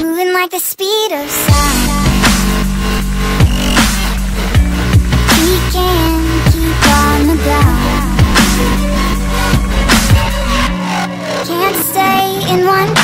Moving like the speed of sound. We can keep on the ground. Can't stay in one.